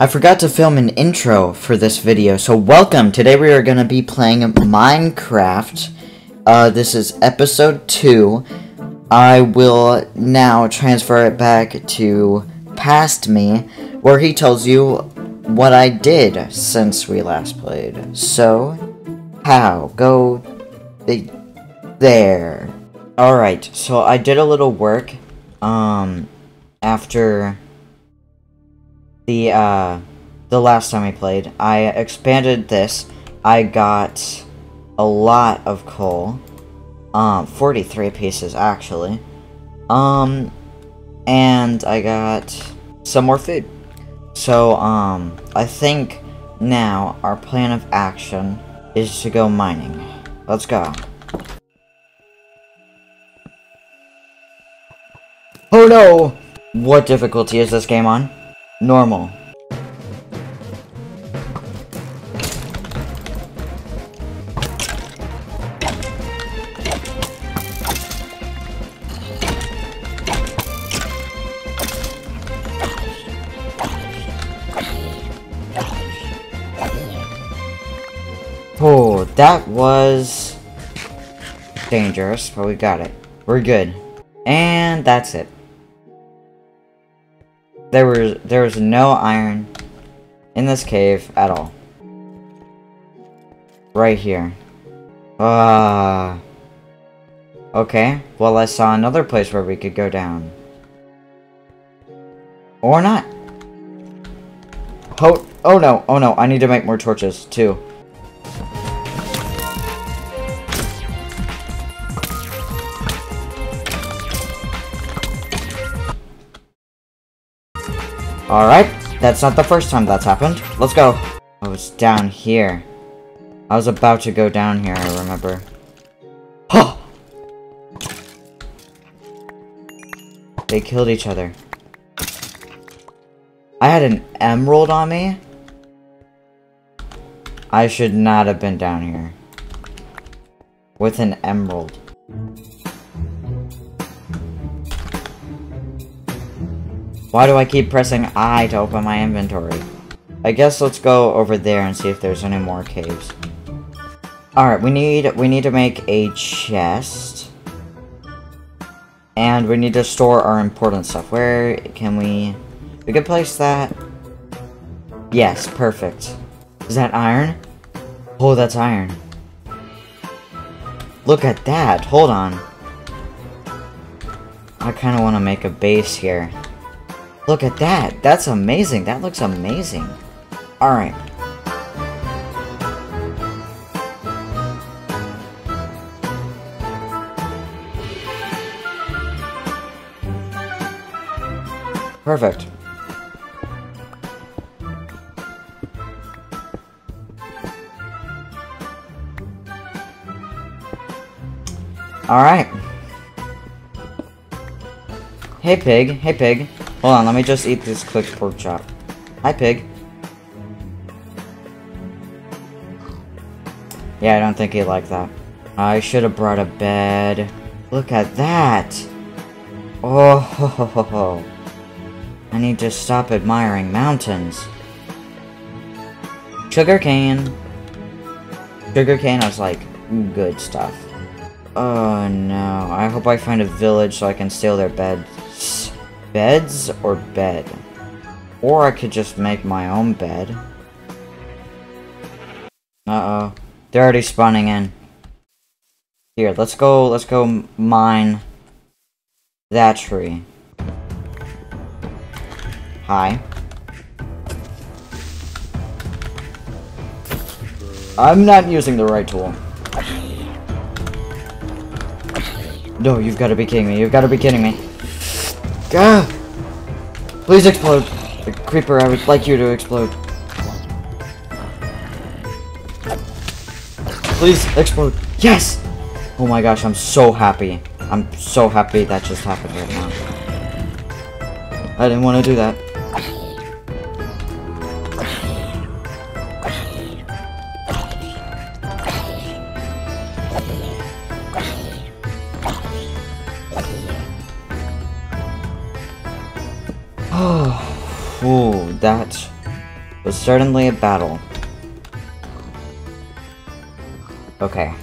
I forgot to film an intro for this video, so welcome! Today we are going to be playing Minecraft. Uh, this is episode 2. I will now transfer it back to past me, where he tells you what I did since we last played. So, how? Go the there. Alright, so I did a little work, um, after the, uh, the last time I played. I expanded this. I got a lot of coal. Um, 43 pieces, actually. Um, and I got some more food. So, um, I think now our plan of action is to go mining. Let's go. Oh no! What difficulty is this game on? Normal. Oh, that was dangerous, but we got it. We're good. And that's it. There was there was no iron in this cave at all. Right here. Ah. Uh, okay. Well, I saw another place where we could go down. Or not. Oh, oh no, oh no, I need to make more torches, too. Alright, that's not the first time that's happened. Let's go. Oh, I was down here. I was about to go down here, I remember. Huh! They killed each other. I had an emerald on me? I should not have been down here. With an emerald. Why do I keep pressing I to open my inventory? I guess let's go over there and see if there's any more caves. Alright, we need we need to make a chest. And we need to store our important stuff. Where can we... We can place that... Yes, perfect. Is that iron? Oh, that's iron. Look at that. Hold on. I kind of want to make a base here. Look at that. That's amazing. That looks amazing. Alright. Perfect. Alright. Hey pig, hey pig. Hold on, let me just eat this quick pork chop. Hi pig. Yeah, I don't think he'd like that. I should have brought a bed. Look at that! Oh, ho, ho, ho, ho. I need to stop admiring mountains. Sugarcane. Sugarcane is like good stuff. Oh no, I hope I find a village so I can steal their beds. Beds or bed? Or I could just make my own bed. Uh-oh. They're already spawning in. Here, let's go, let's go mine that tree. Hi. I'm not using the right tool. No, you've got to be kidding me. You've got to be kidding me. Gah! Please explode. The creeper, I would like you to explode. Please explode. Yes! Oh my gosh, I'm so happy. I'm so happy that just happened right now. I didn't want to do that certainly a battle. Okay.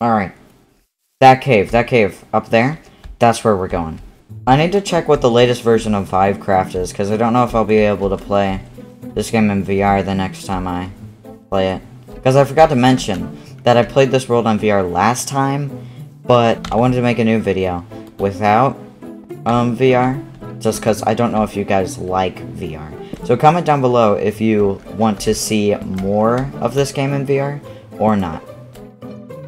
Alright. That cave, that cave up there, that's where we're going. I need to check what the latest version of Vivecraft is, because I don't know if I'll be able to play this game in VR the next time I play it. Because I forgot to mention that I played this world on VR last time, but I wanted to make a new video without um, VR, just because I don't know if you guys like VR. So comment down below if you want to see more of this game in VR or not.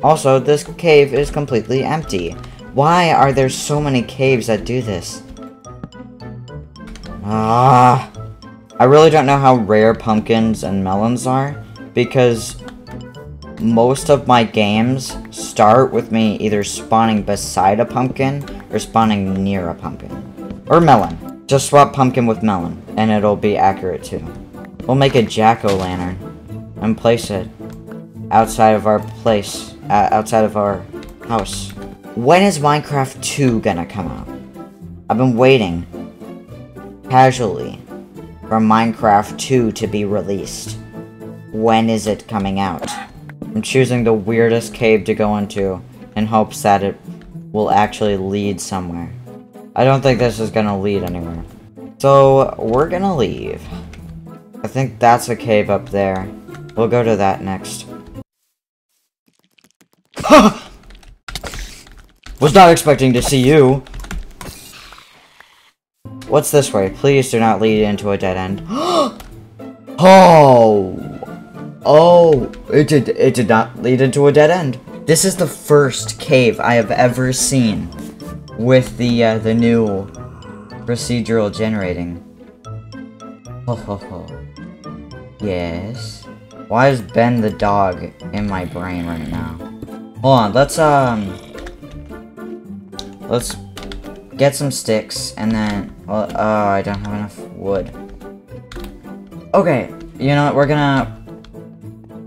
Also, this cave is completely empty. Why are there so many caves that do this? Ah, I really don't know how rare pumpkins and melons are, because most of my games start with me either spawning beside a pumpkin or spawning near a pumpkin. Or melon. Just swap pumpkin with melon, and it'll be accurate too. We'll make a jack-o'-lantern and place it outside of our place, uh, outside of our house. When is Minecraft 2 gonna come out? I've been waiting, casually, for Minecraft 2 to be released. When is it coming out? I'm choosing the weirdest cave to go into in hopes that it will actually lead somewhere. I don't think this is gonna lead anywhere. So, we're gonna leave. I think that's a cave up there. We'll go to that next. Was not expecting to see you. What's this way? Please do not lead into a dead end. oh! Oh, it did, it did not lead into a dead end. This is the first cave I have ever seen with the, uh, the new procedural generating. Ho ho ho. Yes. Why is Ben the dog in my brain right now? Hold on, let's, um... Let's get some sticks, and then... Well, oh, I don't have enough wood. Okay, you know what, we're gonna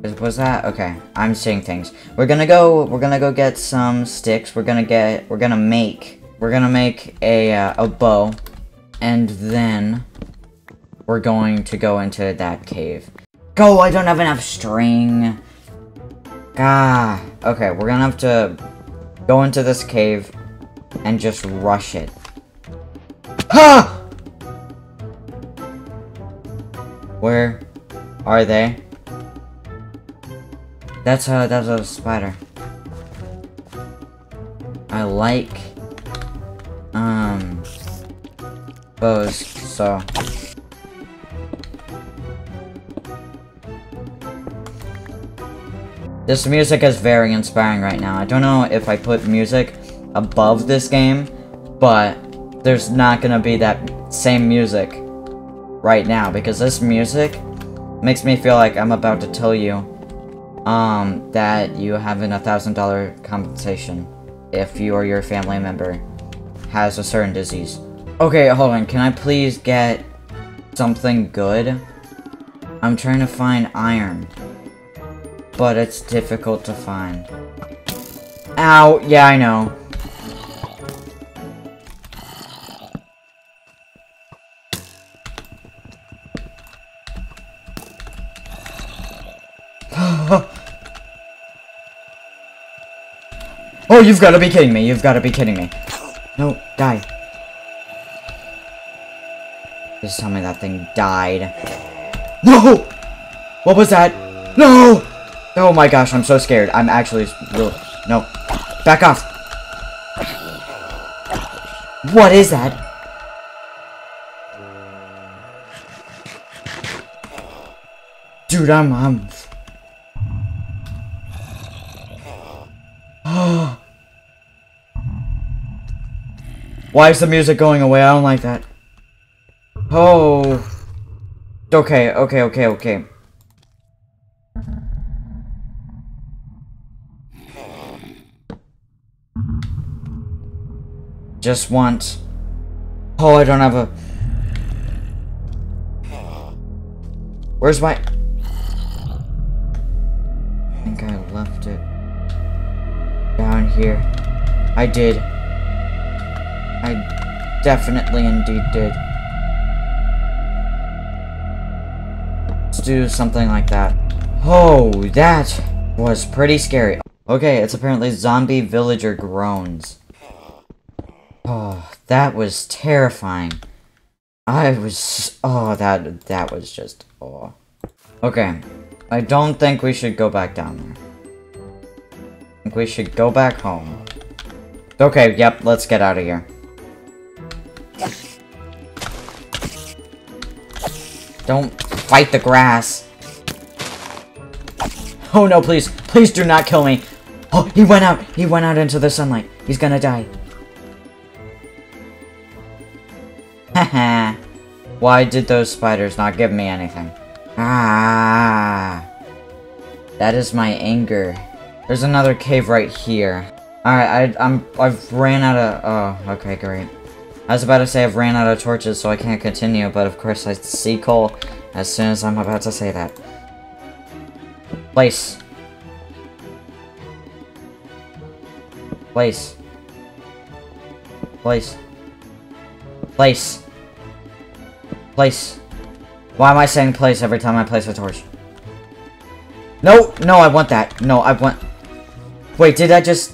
was that? Okay, I'm seeing things. We're gonna go, we're gonna go get some sticks. We're gonna get, we're gonna make, we're gonna make a, uh, a bow. And then, we're going to go into that cave. Go, I don't have enough string. Ah, okay, we're gonna have to go into this cave and just rush it. Ha! Where are they? That's a, that's a spider. I like, um, bows, so. This music is very inspiring right now. I don't know if I put music above this game, but there's not gonna be that same music right now because this music makes me feel like I'm about to tell you um, that you have an $1,000 compensation if you or your family member has a certain disease. Okay, hold on. Can I please get something good? I'm trying to find iron. But it's difficult to find. Ow! Yeah, I know. Oh, you've got to be kidding me. You've got to be kidding me. No, die. Just tell me that thing died. No! What was that? No! Oh my gosh, I'm so scared. I'm actually really... No. Back off. What is that? Dude, I'm... I'm Why is the music going away? I don't like that. Oh. Okay, okay, okay, okay. Just want... Oh, I don't have a... Where's my... I think I left it. Down here. I did. I definitely indeed did. Let's do something like that. Oh, that was pretty scary. Okay, it's apparently zombie villager groans. Oh, that was terrifying. I was... Oh, that, that was just... Oh. Okay. I don't think we should go back down there. I think we should go back home. Okay, yep, let's get out of here. Don't fight the grass. Oh no, please. Please do not kill me. Oh, he went out. He went out into the sunlight. He's gonna die. Haha. Why did those spiders not give me anything? Ah. That is my anger. There's another cave right here. Alright, I, I'm, I've ran out of, oh, okay, great. I was about to say I've ran out of torches, so I can't continue, but of course I see coal as soon as I'm about to say that. Place. Place. Place. Place. Place. Why am I saying place every time I place a torch? No, no, I want that. No, I want... Wait, did I just...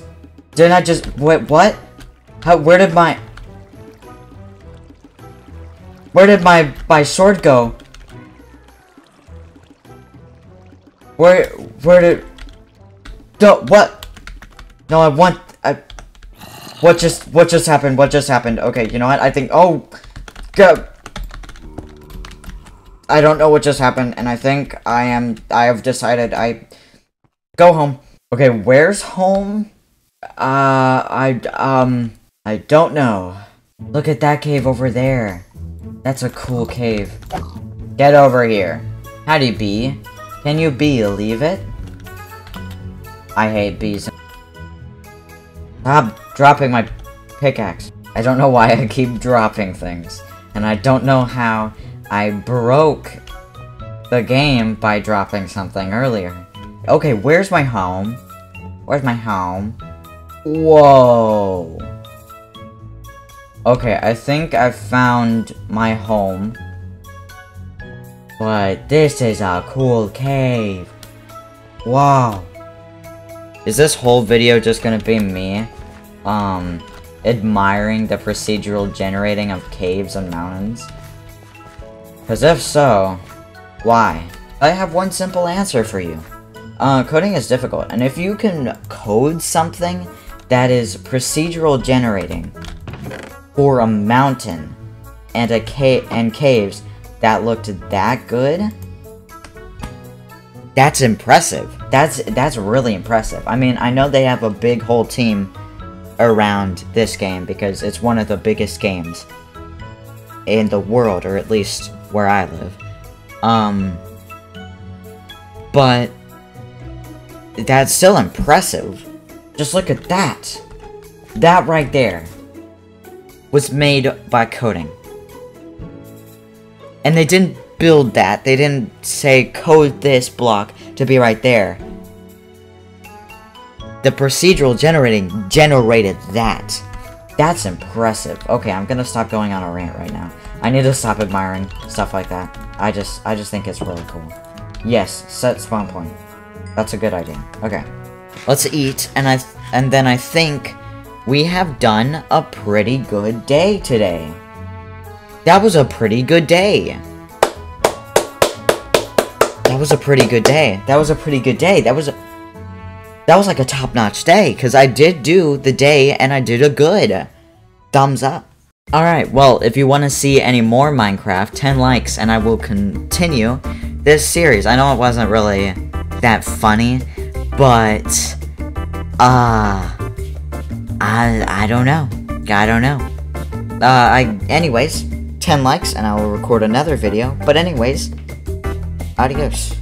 Didn't I just... Wait, what? How... Where did my... Where did my... My sword go? Where... Where did... No, what? No, I want... I... What just... What just happened? What just happened? Okay, you know what? I think... Oh... Go... I don't know what just happened, and I think I am, I have decided I, go home. Okay, where's home? Uh, I, um, I don't know. Look at that cave over there. That's a cool cave. Get over here. Howdy, bee. Can you believe it? I hate bees. Stop dropping my pickaxe. I don't know why I keep dropping things. And I don't know how I broke the game by dropping something earlier. Okay, where's my home? Where's my home? Whoa. Okay, I think I found my home. But this is a cool cave. Wow. Is this whole video just gonna be me, um, admiring the procedural generating of caves and mountains? Because if so, why? I have one simple answer for you. Uh, coding is difficult, and if you can code something that is procedural generating for a mountain and a cave and caves that looked that good, that's impressive. That's that's really impressive. I mean, I know they have a big whole team around this game because it's one of the biggest games in the world, or at least where I live. Um, but that's still impressive. Just look at that. That right there was made by coding. And they didn't build that. They didn't say code this block to be right there. The procedural generating generated that. That's impressive. Okay, I'm gonna stop going on a rant right now. I need to stop admiring stuff like that. I just, I just think it's really cool. Yes, set spawn point. That's a good idea. Okay. Let's eat, and I, and then I think we have done a pretty good day today. That was a pretty good day. That was a pretty good day. That was a pretty good day. That was a... That was like a top-notch day, because I did do the day, and I did a good. Thumbs up. Alright, well, if you want to see any more Minecraft, 10 likes, and I will continue this series. I know it wasn't really that funny, but, uh, I, I don't know. I don't know. Uh, I, anyways, 10 likes, and I will record another video. But anyways, adios.